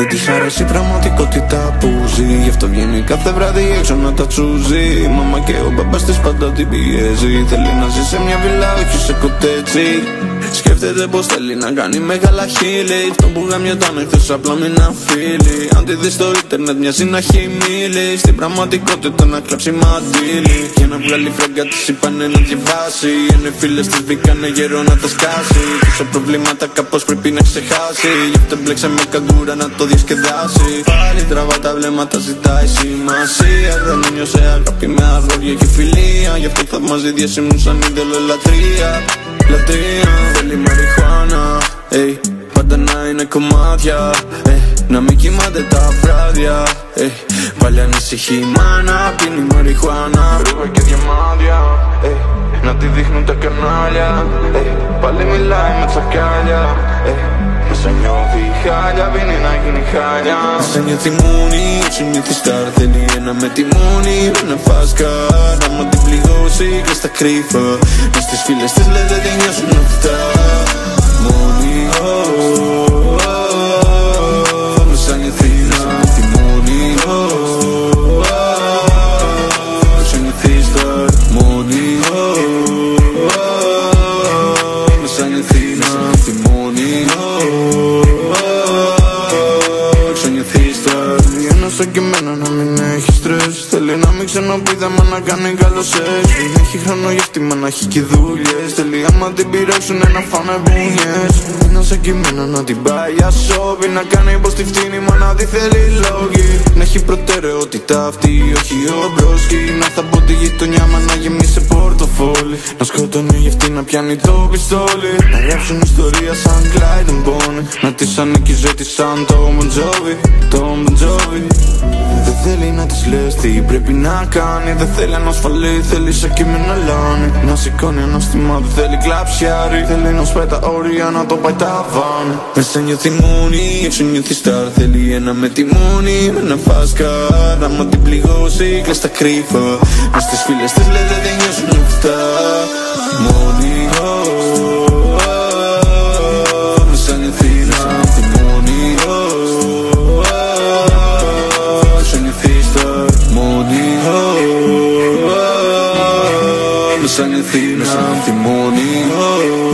Δεν της αρέσει η πραγματικότητα που ζει. Γι' αυτό βγαίνει κάθε βράδυ έξω να τα τσούζει. Η μαμά και ο μπαμπάς της πάντα την πιέζει. Θέλει να ζει σε μια βιλά όχι σε κοτέτσι Σκέφτεται πως θέλει να κάνει μεγάλα χείλη. Αυτό που γαμιόταν εχθές απλά μην αφήνει. Αν τη δεις στο ίντερνετ μοιάζει να έχει μίλη. Στην πραγματικότητα να κλάψει μαντήλι Και να βγάλει φράγκα της είπανε να διαβάσει Είναι φίλες της μπήκανε γερό να τα σκάσει. Τόσα προβλήματα κάπως πρέπει να ξεχάσει. Γι' αυτό μπλέξε με καγκούρα να το διασκεδάσει. Πάλι τραβά τα βλέμματα ζητάει σημασία. Δεν ένιωσε αγάπη με αγόρια και φιλία. Γι' αυτό θαυμάζει διασύμνου σαν είδωλο λατρεία Λατρεία Θέλει μαριχουάνα Ey, πάντα να είναι κομμάτια Ey, να μην κοιμάται τα βράδια Ey, πάλι ανησυχεί η μάνα Πίνει μαριχουάνα Ρούβα και διαμάδια Ey, να τη δείχνουν τα κανάλια Ey, πάλι μιλάει με τσακάλια Ey, μέσα νιώθει χάλια, πίνει να γίνει χάλια. Μέσα νιώθει μόνη, όσο νιώθει στάρ Θέλει ένα με τη μόνη, να φας καρ Άμα την πληγώσει και στα κρύφα. Μες στις φίλες της λέτε δεν νιώσουν αυτά Μόνη, oh, oh, oh, Μέσα νιώθει να νιώθει μόνη, oh, oh, oh, Όσο νιώθει στάρ Μόνη, Ένα σαν και εμένα να μην έχει στρες Θέλει να μην ξαναπεί μα να κάνει καλό σεξ. Δεν έχει χρόνο για αυτή μα να έχει και δουλειές. Θέλει άμα την πειράξουνε να φάμε μπουνιές. Ένα σαν και εμένα να την πάει για σόβι Να κάνει πως τη φτύνει μα να τη θέλει λόγοι Να έχει προτεραιότητα αυτή όχι ο μπρόσκι Να θα πω τη γειτονιά μα να γεμίσει πορτοφόλι. Να σκοτώνει για αυτή να πιάνει το πιστόλι. Να γράψουν ιστορία σαν Clyde Bonnie. Να της ανήκει ζωή της σαν το Bon Jovi Το Bon Jovi δεν θέλει να της λες τι πρέπει να κάνει. Δεν θέλει ανασφαλή, θέλει σαν και με να λάνει Να σηκώνει ανάστημα, δεν θέλει κλαψιάρι. Θέλει να σπάει τα όρια, να το πάει τα βάνη Μέσα νιώθει μόνη, έξω νιώθεις στάρ Θέλει ένα με τη μόνη, με να φας καρ Άμα την πληγώσει, κλαις τα κρύφα. Μες στις φίλες της λέτε δεν νιώσουν αυτά oh, Μέσα νιώθει να νιώθει μόνη, oh,